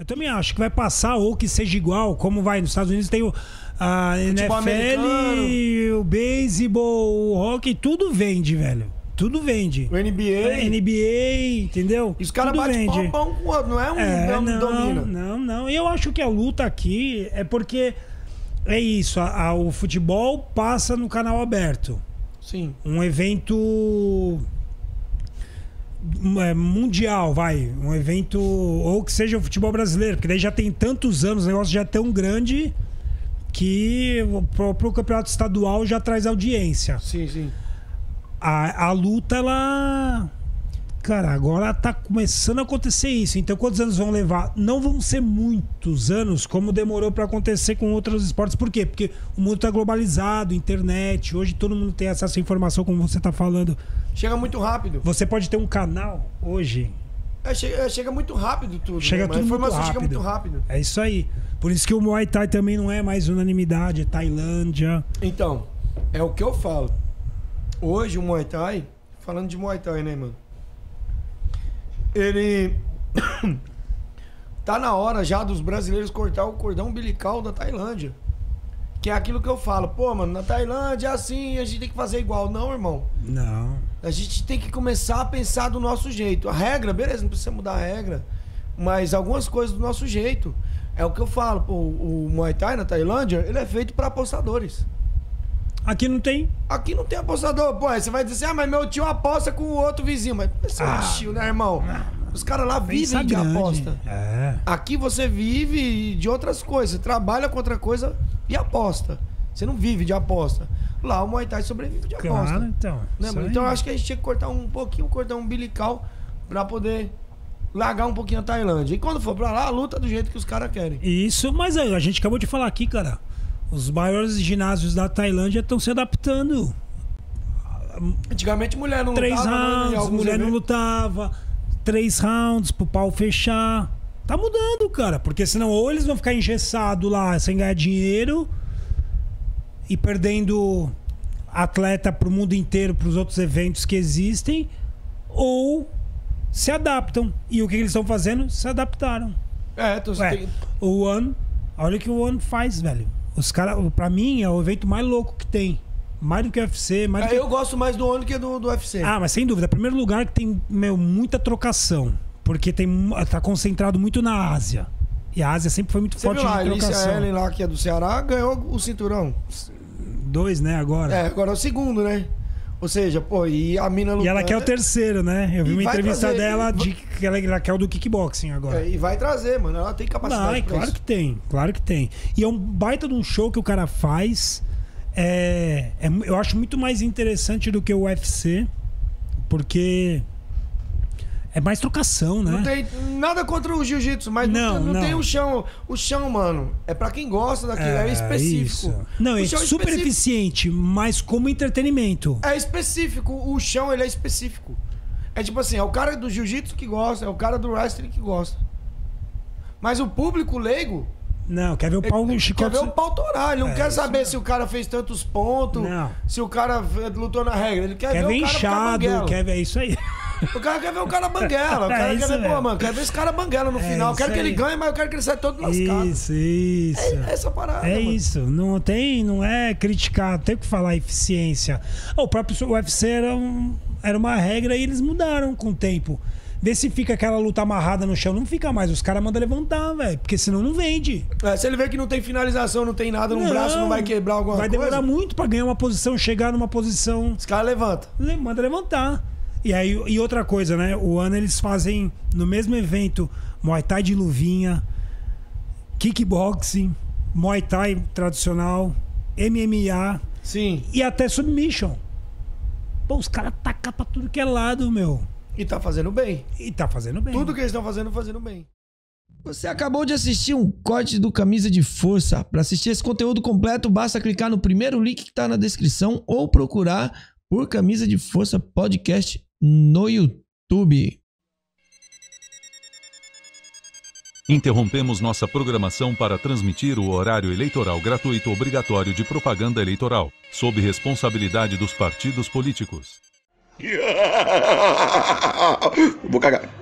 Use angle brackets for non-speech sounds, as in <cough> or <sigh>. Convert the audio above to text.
Eu também acho que vai passar ou que seja igual, como vai nos Estados Unidos tem o, a Futebol americano. NFL, o beisebol, o hockey, tudo vende, velho. Tudo vende. O NBA. É, NBA, entendeu? E os caras batem pau, pau com o outro, não é um É, não, domina. não, não. Eu acho que a luta aqui é porque é isso. a- a- o futebol passa no canal aberto. Sim. Um evento mundial, vai. Um evento. Ou que seja o futebol brasileiro, porque daí já tem tantos anos, o negócio já é tão grande que o próprio campeonato estadual já traz audiência. Sim, sim. A, a luta, ela. Cara, agora tá começando a acontecer isso. Então, quantos anos vão levar? Não vão ser muitos anos, como demorou pra acontecer com outros esportes. Por quê? Porque o mundo tá globalizado, internet. Hoje todo mundo tem acesso à informação, como você tá falando. Chega muito rápido. Você pode ter um canal hoje. É, chega, é, chega muito rápido tudo. Chega né? Tudo a informação muito chega rápido. muito rápido. É isso aí. Por isso que o Muay Thai também não é mais unanimidade, é Tailândia. Então, é o que eu falo. Hoje o Muay Thai, falando de Muay Thai, né, mano? Ele <coughs> tá na hora já dos brasileiros cortar o cordão umbilical da Tailândia. Que é aquilo que eu falo, pô, mano, na Tailândia é assim, a gente tem que fazer igual. Não, irmão. Não. A gente tem que começar a pensar do nosso jeito. A regra, beleza, não precisa mudar a regra. Mas algumas coisas do nosso jeito. É o que eu falo, pô, o Muay Thai na Tailândia, ele é feito para apostadores. Aqui não tem. Aqui não tem apostador. Pô, aí você vai dizer assim, ah, mas meu tio aposta com o outro vizinho. Mas você é Ah, um tio, né, irmão? Os caras lá vivem de grande. aposta. É. Aqui você vive de outras coisas. Você trabalha com outra coisa e aposta. Você não vive de aposta. Lá o Muay Thai sobrevive de aposta. Claro, então. Né. Então eu acho que a gente tinha que cortar um pouquinho o cordão umbilical pra poder largar um pouquinho a Tailândia. E quando for pra lá, a luta do jeito que os caras querem. Isso, mas a a gente acabou de falar aqui, cara. Os maiores ginásios da Tailândia estão se adaptando. Antigamente mulher não Três lutava, né, em rounds, alguns mulher não eventos. lutava. Três rounds pro pau fechar. Tá mudando, cara. Porque senão ou eles vão ficar engessados lá sem ganhar dinheiro e perdendo atleta pro mundo inteiro, pros outros eventos que existem, ou se adaptam. E o que eles estão fazendo? Se adaptaram. É, então você Ué, tem... o One, olha o que o One faz, velho. Os caras, pra mim, é o evento mais louco que tem. Mais do que o UFC, mais do É, que eu gosto mais do ONU que do, do UFC. ah, mas sem dúvida. Primeiro lugar que tem, meu, muita trocação. Porque tem, tá concentrado muito na Ásia. E a Ásia sempre foi muito Você forte viu lá, a de trocação. Ellen lá, que é do Ceará, ganhou o cinturão. Dois, né, agora. É, agora é o segundo, né? Ou seja, pô, e a mina E lutando... ela quer o terceiro, né? Eu vi E uma entrevista trazer- dela e de que ela, ela quer o do kickboxing agora. É, e vai trazer, mano. Ela tem capacidade Vai, pra claro isso. que tem, claro que tem. E é um baita de um show que o cara faz. É, é eu acho muito mais interessante do que o UFC, porque é mais trocação, né? Não tem nada contra o jiu-jitsu, mas não, Não, não, tem o chão. O chão, mano, é pra quem gosta daquilo, é, É, específico. isso. Não, é chão super eficiente, mas como entretenimento. É específico, o chão ele é específico. É tipo assim, é o cara do jiu-jitsu que gosta, é o cara do wrestling que gosta. Mas o público leigo Não, quer ver o pau no quer chicote? ver o pau torar, ele não É, quer saber se o cara fez tantos pontos, Não. se o cara lutou na regra, ele quer, Quer ver ver inchado, quer ver isso aí. <laughs> O cara quer ver o cara banguela, o É cara isso quer ver, pô, mesmo. mano, quer ver esse cara banguela no É final. Eu quero isso que ele aí. ganhe, mas eu quero que ele saia todo lascado. Isso, isso. É essa parada, É mano. isso, não tem, não é criticar, tem que falar eficiência. O próprio UFC era, um- era uma regra e eles mudaram com o tempo. Vê se fica aquela luta amarrada no chão, não fica mais. Os caras mandam levantar, velho, porque senão não vende. É, se ele vê que não tem finalização, não tem nada no braço, não vai quebrar alguma Vai coisa, demorar muito pra ganhar uma posição, chegar numa posição os caras levantam. le- manda levantar. E aí e outra coisa, né? O ano eles fazem no mesmo evento Muay Thai de luvinha, kickboxing, Muay Thai tradicional, MMA Sim. e até submission. Pô, os caras tacam pra tudo que é lado, meu. E tá fazendo bem. E tá fazendo bem. Tudo que eles estão fazendo, fazendo bem. Você acabou de assistir um corte do Camisa de Força. Para assistir esse conteúdo completo, basta clicar no primeiro link que está na descrição ou procurar por Camisa de Força Podcast no YouTube. Interrompemos nossa programação para transmitir o horário eleitoral gratuito obrigatório de propaganda eleitoral, sob responsabilidade dos partidos políticos. <laughs> Vou cagar.